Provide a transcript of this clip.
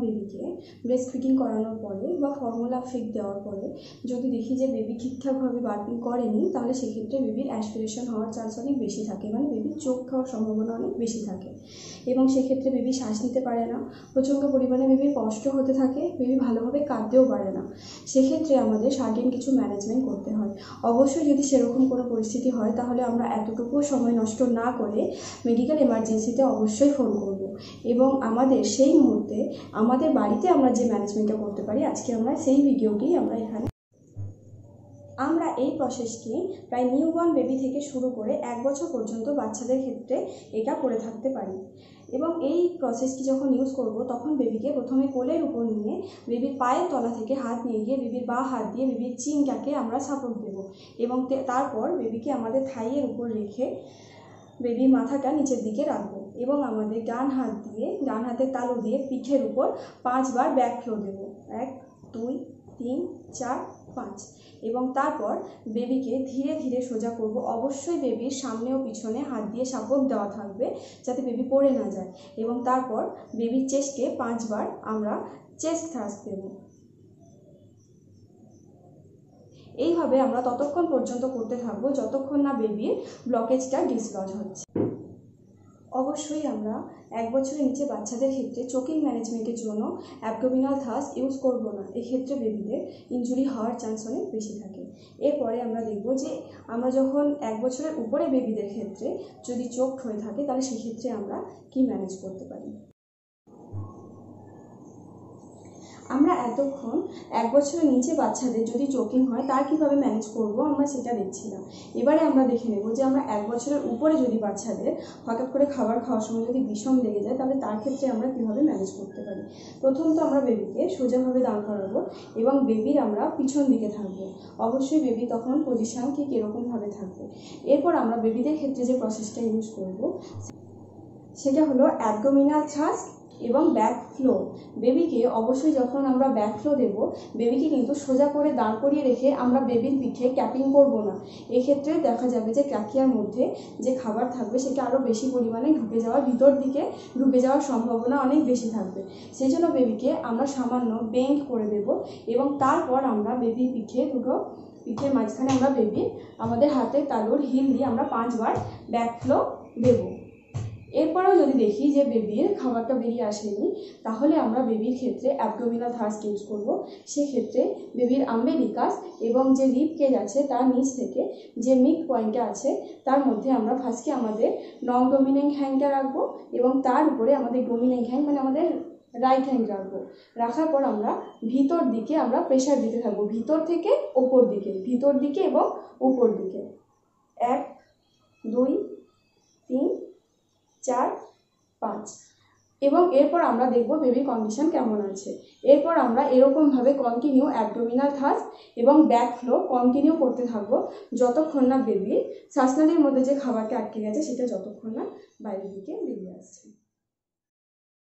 বেবিকে breast feeding করানোর পরে বা ফর্মুলা ফিড দেওয়ার পরে যদি দেখি যে বেবি ঠিকঠাকভাবে করেনি, তাহলে সেক্ষেত্রে বেবির অ্যাসপিরেশন হওয়ার চান্স অনেক বেশি থাকে। মানে বেবির চোখ খাওয়ার সম্ভাবনা অনেক বেশি থাকে। এবং সেক্ষেত্রে বেবি শ্বাস নিতে পারে না। প্রচণ্ড পরিমাণে বেবির কষ্ট হতে থাকে। বেবি ভালোভাবে কাঁদতেও পারে না। সেক্ষেত্রে আমাদের সার্টেন কিছু ম্যানেজমেন্ট করতে হয়। অবশ্যই যদি সেরকম কোনো পরিস্থিতি হয়, তাহলে আমরা এতটুকু সময় নষ্ট না করে মেডিকেল এমার্জেন্সিতে অবশ্যই ফোন করব। এবং আমাদের সেই মুহূর্তে আমাদের বাড়িতে আমরা যে ম্যানেজমেন্টটা করতে পারি, আজকে আমরা সেই ভিডিওটি আমরা এখানে। আমরা এই প্রসেসটি প্রায় নিউ বর্ন বেবি থেকে শুরু করে এক বছর পর্যন্ত বাচ্চাদের ক্ষেত্রে এটা করে থাকতে পারি। এবং এই প্রসেসটি যখন ইউজ করব, তখন বেবিকে প্রথমে কোলের উপর নিয়ে বেবির পায়ের তলা থেকে হাত নিয়ে গিয়ে বেবির বা হাত দিয়ে বেবির চিনটাকে আমরা সাপোর্ট দেব। এবং তারপর বেবিকে আমাদের থাইয়ের উপর রেখে বেবির মাথাটা নিচের দিকে রাখব এবং আমাদের ডান হাত দিয়ে, ডান হাতের তালু দিয়ে পিঠের উপর পাঁচবার ব্যাক ফ্লো দেবো। এক, দুই, তিন, চার, পাঁচ। এবং তারপর বেবিকে ধীরে ধীরে সোজা করব। অবশ্যই বেবির সামনে ও পিছনে হাত দিয়ে সাপোর্ট দেওয়া থাকবে যাতে বেবি পড়ে না যায়। এবং তারপর বেবির চেস্টকে পাঁচবার আমরা চেস্ট থ্রাস্ট দেব। এইভাবে আমরা ততক্ষণ পর্যন্ত করতে থাকব, যতক্ষণ না বেবির ব্লকেজটা ডিসলজ হচ্ছে। অবশ্যই আমরা এক বছরের নিচে বাচ্চাদের ক্ষেত্রে চোকিং ম্যানেজমেন্টের জন্য অ্যাবডোমিনাল থাস ইউজ করব না। এক্ষেত্রে বেবিদের ইনজুরি হওয়ার চান্স অনেক বেশি থাকে। এরপরে আমরা দেখব যে আমরা যখন এক বছরের উপরে বেবিদের ক্ষেত্রে যদি চোখ হয়ে থাকে, তাহলে সেক্ষেত্রে আমরা কি ম্যানেজ করতে পারি? আমরা এতক্ষণ এক বছরের নিচে বাচ্চাদের যদি চোকিং হয়, তার কীভাবে ম্যানেজ করব? আমরা সেটা দেখছিলাম এবারে আমরা দেখে নেব যে আমরা এক বছরের উপরে যদি বাচ্চাদের হঠাৎ করে খাবার খাওয়ার সময় যদি বিষম লেগে যায়, তাহলে তার ক্ষেত্রে আমরা কীভাবে ম্যানেজ করতে পারি? প্রথম তো আমরা বেবিকে সোজাভাবে দাঁড় করাবো এবং বেবির আমরা পিছন দিকে থাকব। অবশ্যই বেবি তখন পজিশন ঠিক এরকমভাবে থাকবে। এরপর আমরা বেবিদের ক্ষেত্রে যে প্রসেসটা ইউজ করব, সেটা হলো অ্যাবডোমিনাল থ্রাস্ট এবং ব্যাক ফ্লো বেবিকে অবশ্যই যখন আমরা ব্যাক ফ্লো দেব, বেবিকে কিন্তু সোজা করে দাঁড় করিয়ে রেখে আমরা বেবির পিঠে ক্যাপিং করব না। এক্ষেত্রে দেখা যাবে যে ক্র্যাকিয়ার মধ্যে যে খাবার থাকবে, সেটা আরও বেশি পরিমাণে ঢুকে যাওয়ার, ভিতর দিকে ঢুকে যাওয়ার সম্ভাবনা অনেক বেশি থাকবে। সেই জন্য বেবিকে আমরা সামান্য বেন্ড করে দেব এবং তারপর আমরা বেবির পিঠে দুটো, পিঠের মাঝখানে আমরা বেবি আমাদের হাতের তালুর হিল দিয়ে আমরা পাঁচবার ব্যাক ফ্লো দেবো। যদি দেখি যে বেবির খাবারটা বেরিয়ে আসেনি, তাহলে আমরা বেবির ক্ষেত্রে অ্যাবডোমিনাল থার্স্ট ইউজ করব। সেক্ষেত্রে বেবির আম্বেলিকাস এবং যে রিপ কেজ আছে তার নিচ থেকে যে মিড পয়েন্টটা আছে, তার মধ্যে আমরা ফার্স্টে আমাদের নন ডোমিনেন্ট হ্যাংটা রাখব এবং তার উপরে আমাদের ডোমিনেন্ট হ্যাং মানে আমাদের রাইট হ্যান্ড রাখব। রাখার পর আমরা ভিতর দিকে আমরা প্রেশার দিতে থাকব, ভিতর থেকে ওপর দিকে, ভিতর দিকে এবং উপর দিকে। এক, দুই, তিন, চার পাঁচ। এবং এরপর আমরা দেখব বেবি কন্ডিশন কেমন আছে। এরপর আমরা এরকমভাবে কন্টিনিউ অ্যাবডোমিনাল থাস এবং ব্যাক ফ্লো কন্টিনিউ করতে থাকব যতক্ষণ না বেবি শ্বাসনালীর মধ্যে যে খাবারটা আটকে গেছে সেটা যতক্ষণ না বাইরের দিকে বেরিয়ে আসছে।